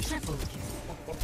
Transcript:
Triple kill.